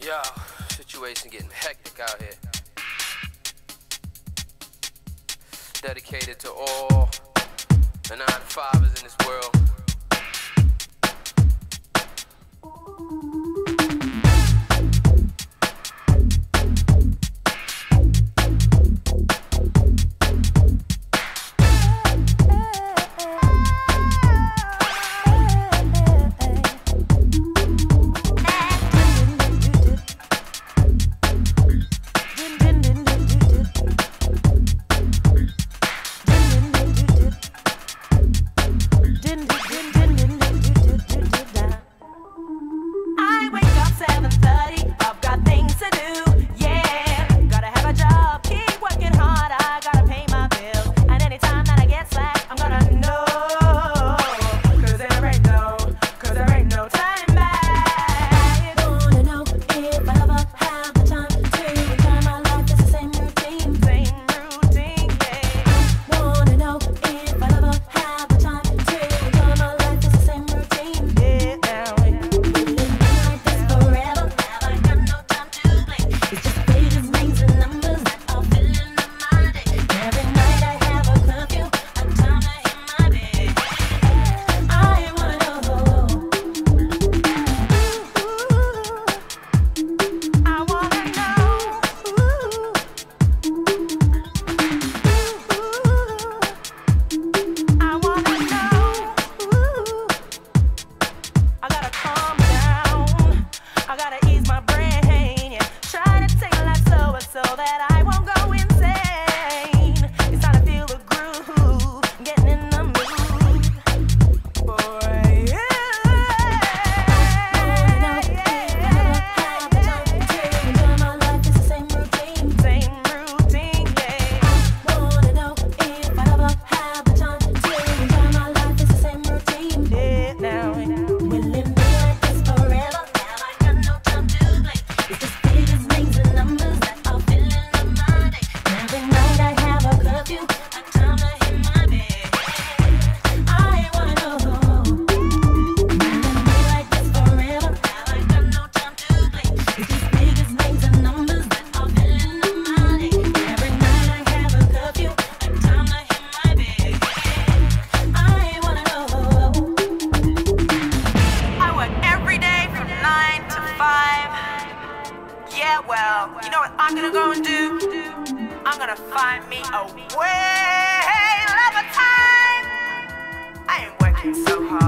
Yo, situation getting hectic out here. Dedicated to all the nine to fivers in this world. He's my brand. Yeah, well, you know what I'm gonna go and do? I'm gonna find me a way. Love a time. I ain't working so hard.